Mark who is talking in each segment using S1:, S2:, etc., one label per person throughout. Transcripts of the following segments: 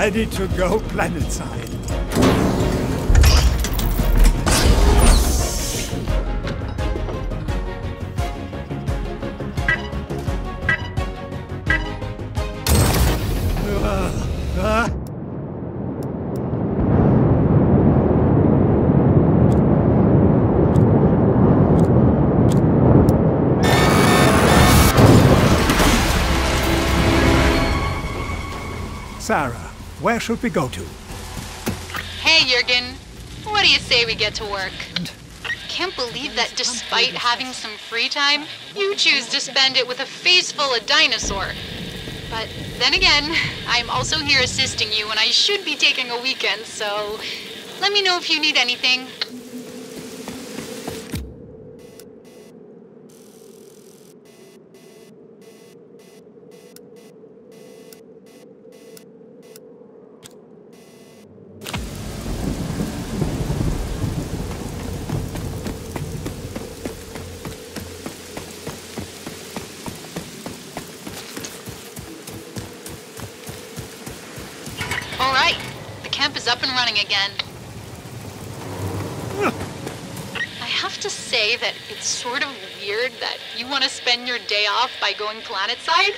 S1: Ready to go planetside. Where should we go to?
S2: Hey, Jurgen. What do you say we get to work? Can't believe that despite having some free time, you choose to spend it with a face full of dinosaur. But then again, I'm also here assisting you, and I should be taking a weekend, so let me know if you need anything. All right, the camp is up and running again. I have to say that it's sort of weird that you want to spend your day off by going planetside,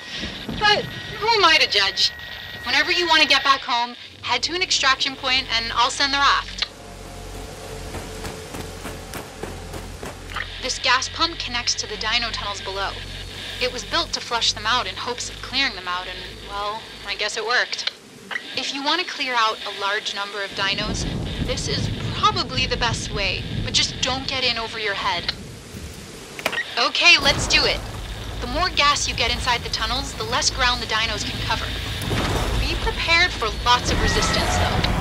S2: but who am I to judge? Whenever you want to get back home, head to an extraction point and I'll send the raft. This gas pump connects to the dino tunnels below. It was built to flush them out in hopes of clearing them out, and, well, I guess it worked. If you want to clear out a large number of dinos, this is probably the best way, but just don't get in over your head. Okay, let's do it. The more gas you get inside the tunnels, the less ground the dinos can cover. Be prepared for lots of resistance, though.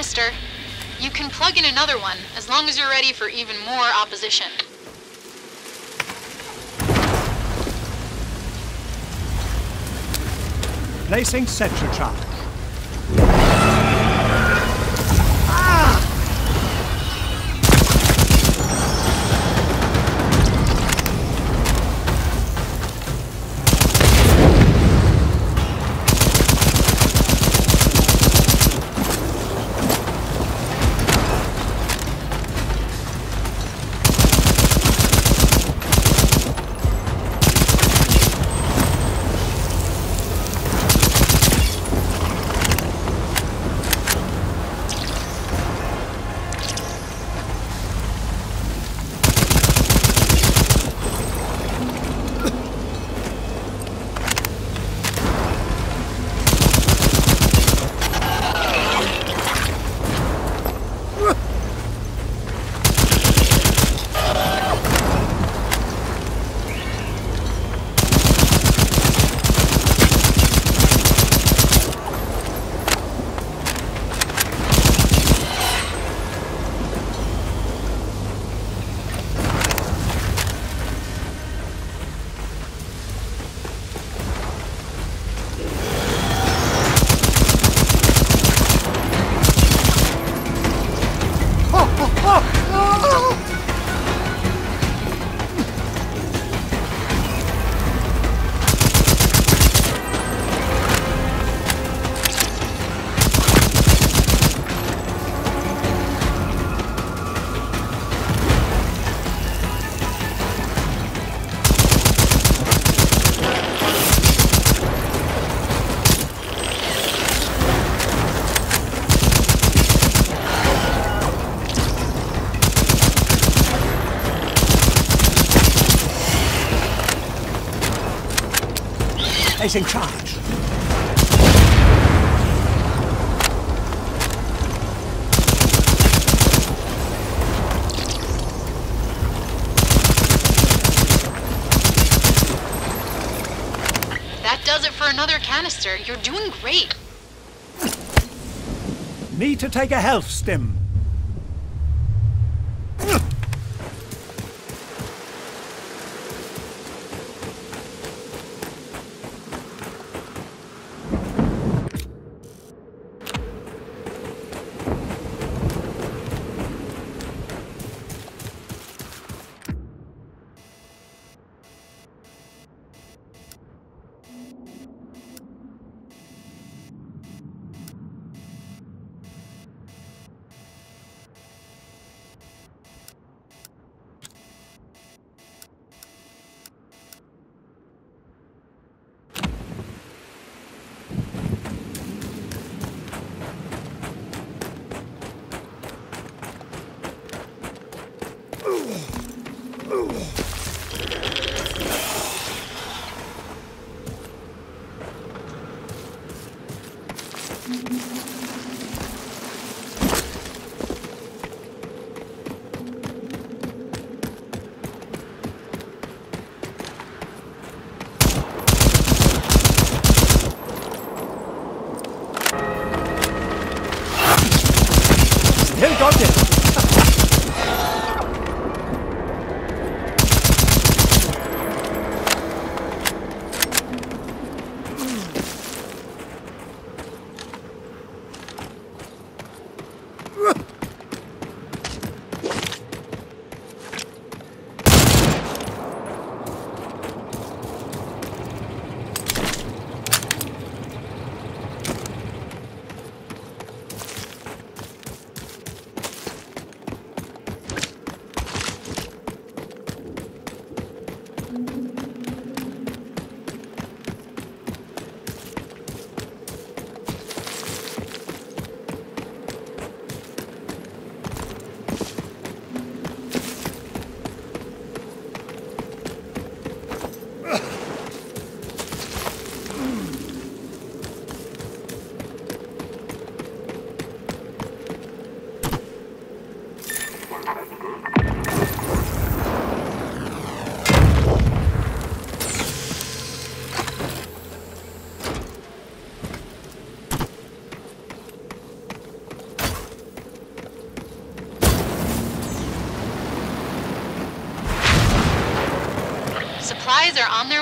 S2: Canister. You can plug in another one, as long as you're ready for even more opposition.
S1: Placing sentry trap. Placing charge.
S2: That does it for another canister. You're doing great.
S1: Need to take a health stim.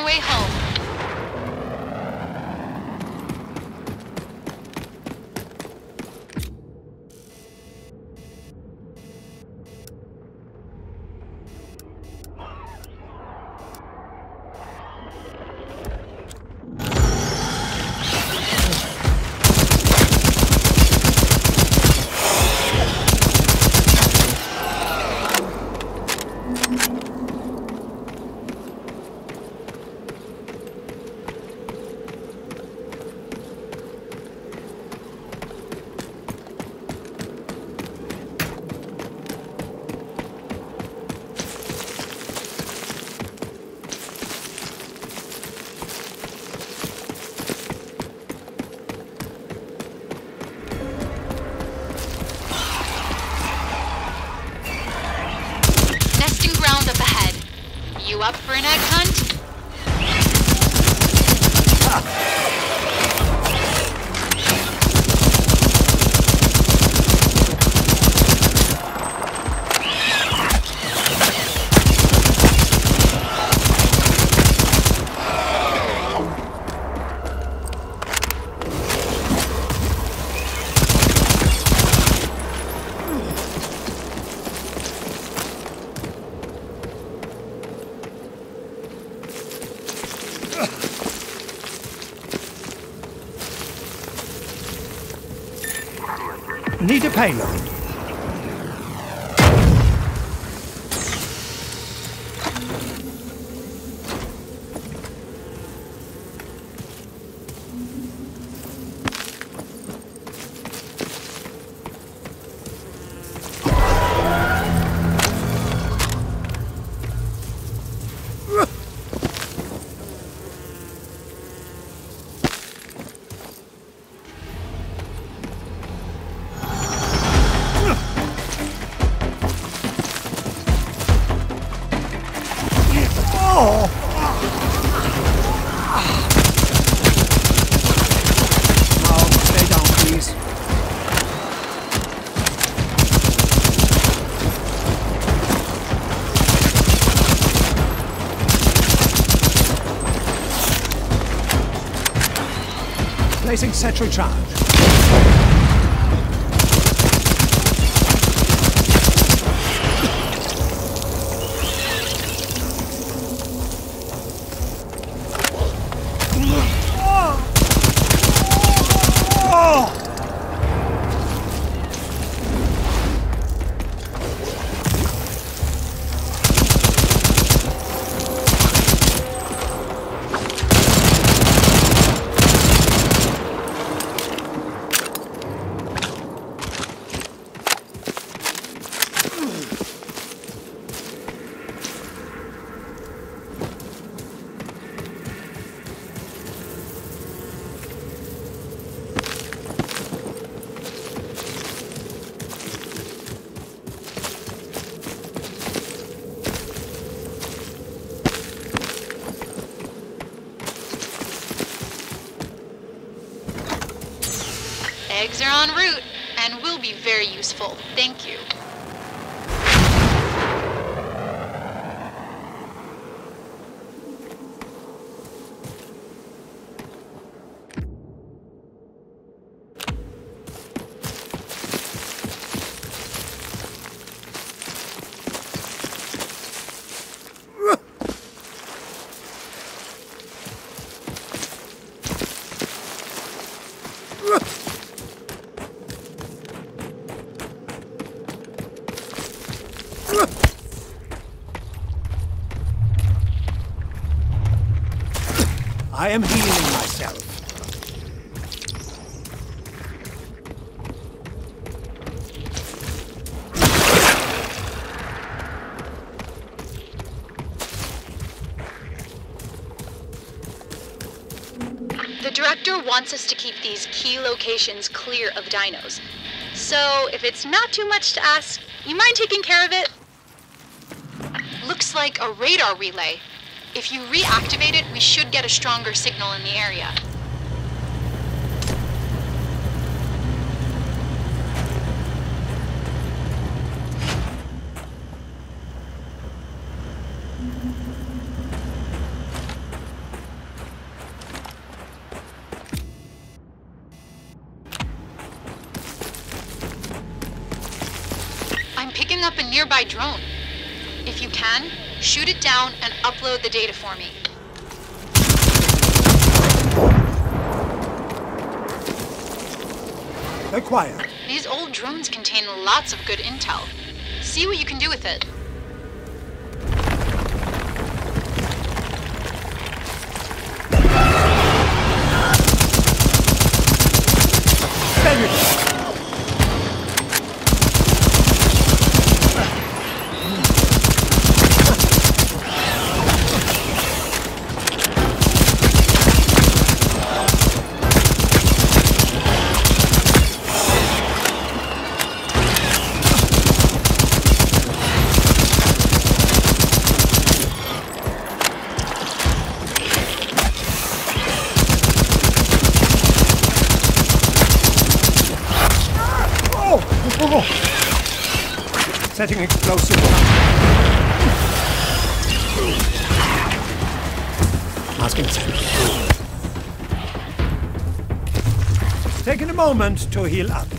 S2: Way home. Nesting ground up ahead. You up for an egg hunt?
S1: Need a payload. Placing
S2: Eggs are en route and will be very useful. Thank you.
S1: I am healing myself.
S2: The director wants us to keep these key locations clear of dinos. So, if it's not too much to ask, you mind taking care of it? Looks like a radar relay. If you reactivate it, we should get a stronger signal in the area. I'm picking up a nearby drone. If you can, shoot it down and upload the data for me.
S1: Acquired.
S2: These old drones contain lots of good intel. See what you can do with it.
S1: Moment to heal up.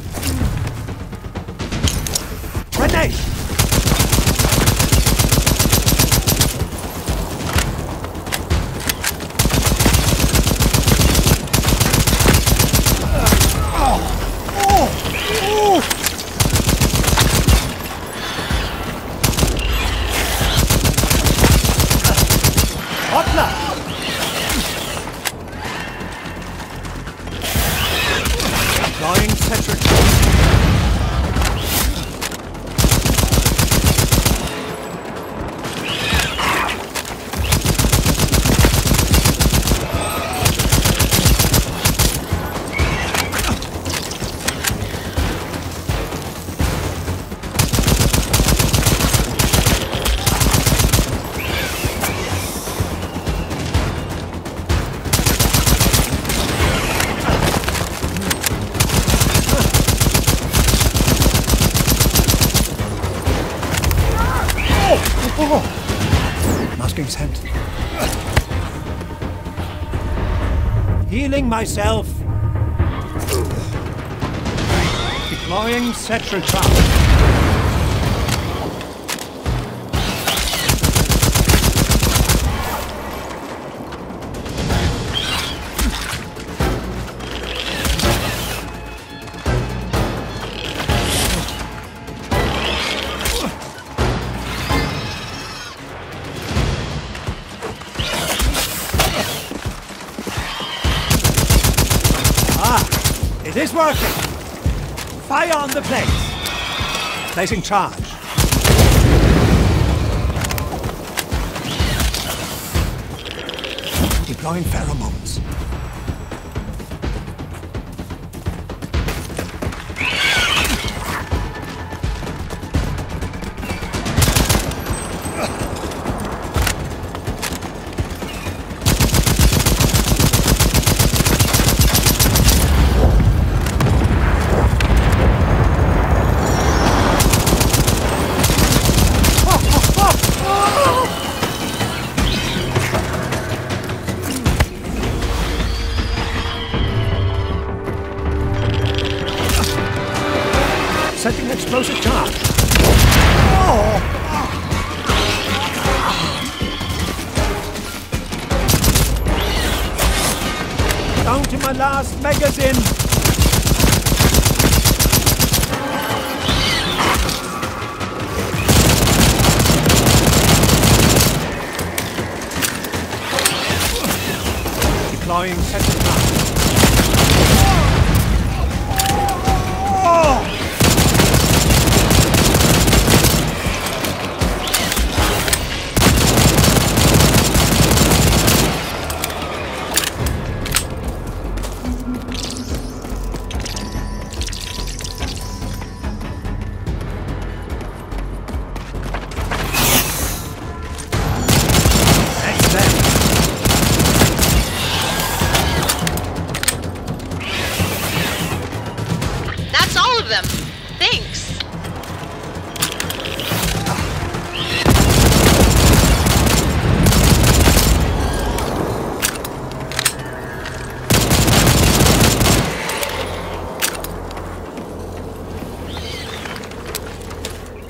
S1: killing myself. Deploying Ah, it is working. Fire on the place. Placing charge. Deploying pheromones.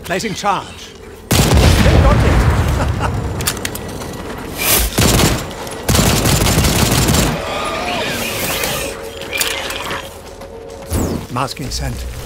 S1: Placing charge. They've got it. Masking scent.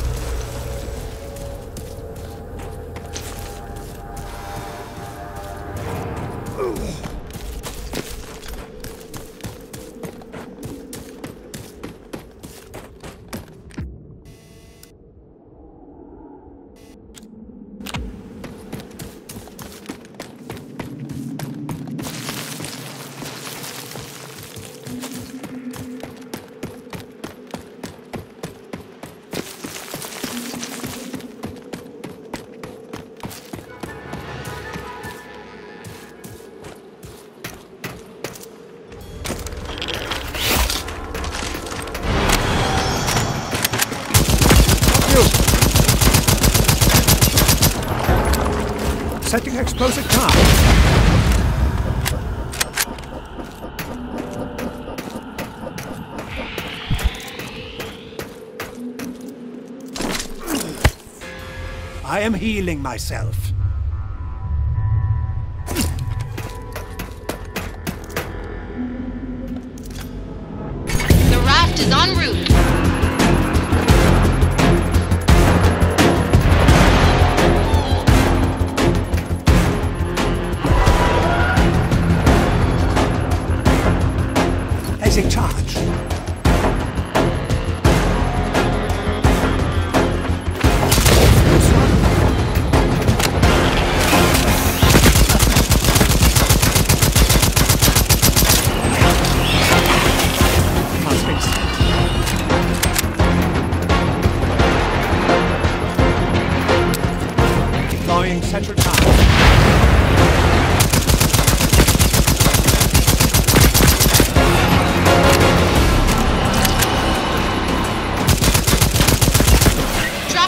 S1: Am healing myself.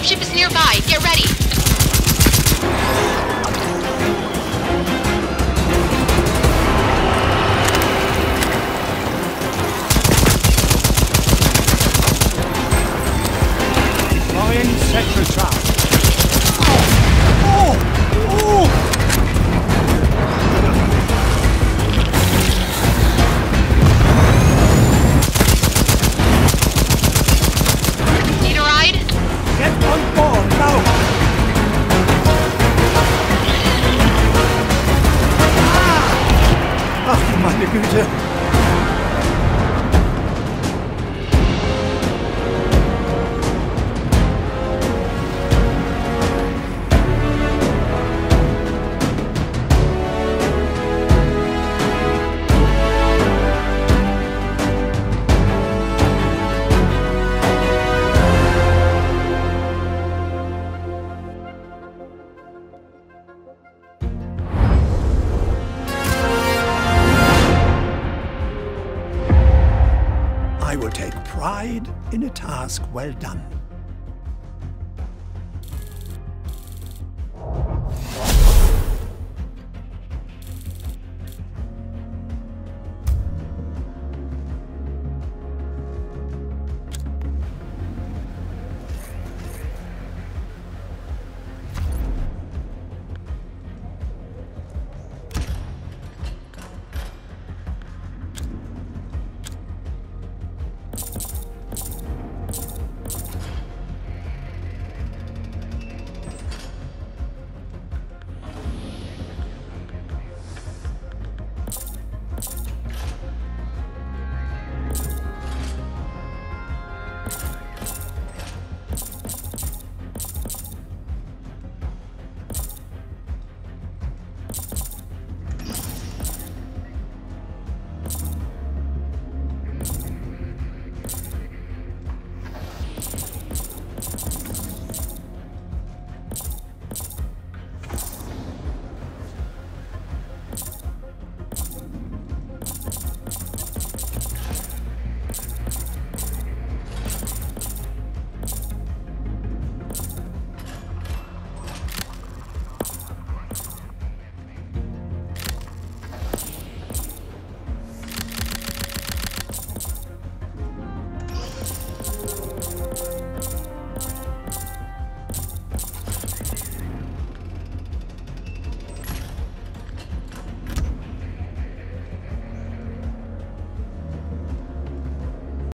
S2: Dropship is nearby. Get ready.
S1: Well done.